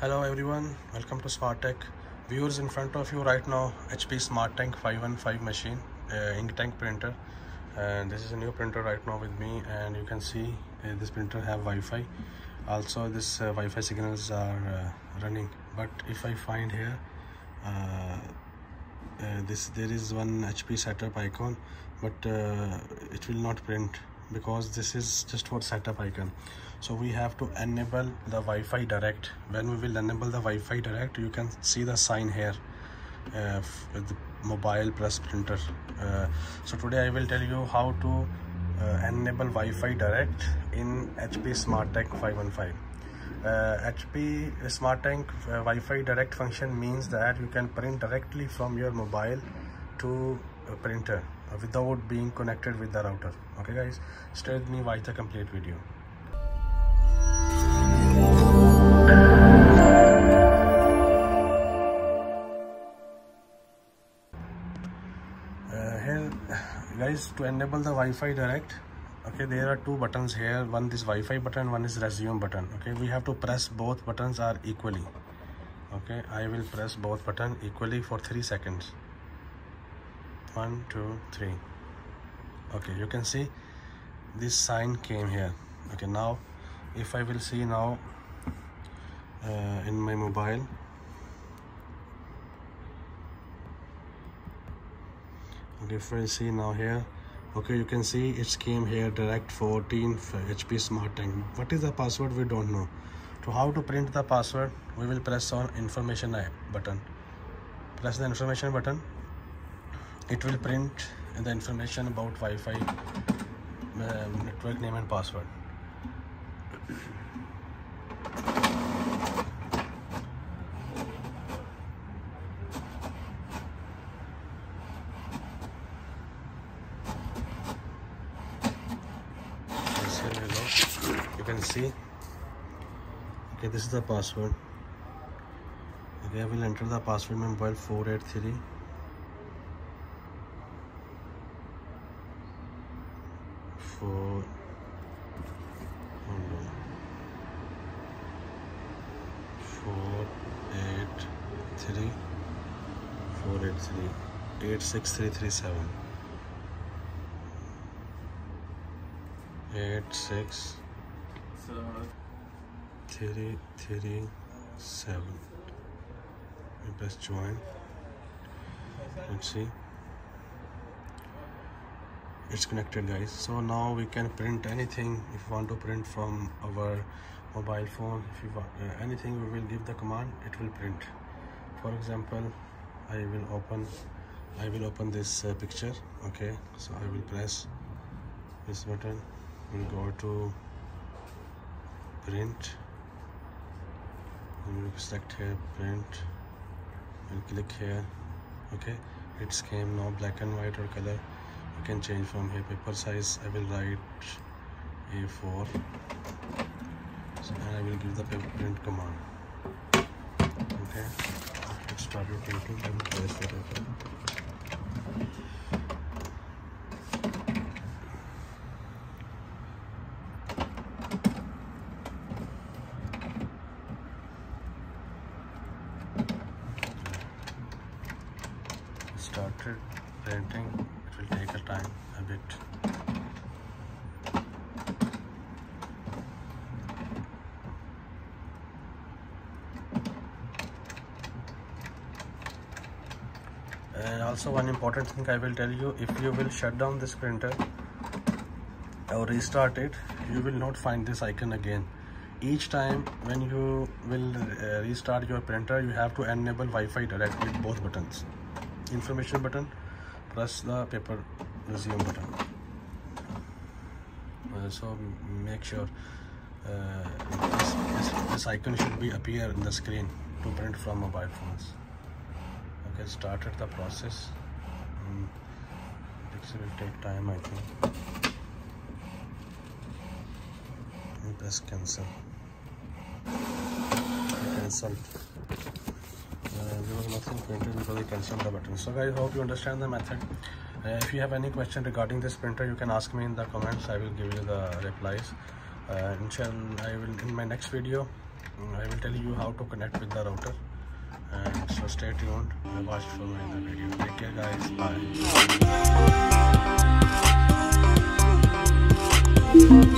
Hello everyone, welcome to Smart Tech. Viewers in front of you right now, HP Smart Tank 515 machine, uh, ink tank printer. And this is a new printer right now with me and you can see uh, this printer have Wi-Fi. Also this uh, Wi-Fi signals are uh, running. But if I find here, uh, uh, this there is one HP setup icon, but it will not print because this is just for setup icon so we have to enable the Wi-Fi direct. When we will enable the Wi-Fi direct you can see the sign here uh, the mobile plus printer. Uh, so today I will tell you how to uh, enable Wi-Fi direct in HP Smart Tank 515 uh, HP Smart Tank uh, Wi-Fi direct function means that you can print directly from your mobile to printer without being connected with the router. Okay guys? Stay with me watch the complete video. Uh, here guys to enable the Wi-Fi direct okay there are two buttons here. One is Wi-Fi button one is resume button. Okay we have to press both buttons are equally. Okay I will press both button equally for three seconds one two three. Okay you can see this sign came here. Okay now if I will see now uh, in my mobile okay if I see now here okay you can see it came here direct 14 HP smart tank. What is the password? We don't know. To how to print the password? We will press on information button. Press the information button it will print the information about Wi-Fi uh, network name and password. You can see. Okay, this is the password. Okay, I will enter the password mobile 483. Four hold on. Four eight three. Four eight three. Eight six three three seven. Eight six. Three three seven. Press join. Let's see it's connected guys. So now we can print anything. If you want to print from our mobile phone if you want uh, anything we will give the command. It will print. For example i will open i will open this uh, picture. Okay. So i will press this button. We'll go to print. We'll select here print. We'll click here. Okay. It's came now black and white or color you can change from here paper size I will write A4 so and I will give the paper print command. Okay? Let's start your printing and place the paper. Started printing. it will take a time a bit. And also one important thing I will tell you if you will shut down this printer or restart it you will not find this icon again. Each time when you will uh, restart your printer you have to enable Wi-Fi direct with both buttons. Information button press the paper resume button. Uh, so make sure uh, this, this, this, icon should be appear in the screen to print from mobile phones. Okay started the process. Um, this will take time I think. Press cancel. Cancelled uh, nothing printed because the button. So guys, hope you understand the method. Uh, if you have any question regarding this printer, you can ask me in the comments. I will give you the replies. Uh, inshallah, I will in my next video. mm, I will tell you how to connect with the router and so stay tuned and watch for my other video take care guys bye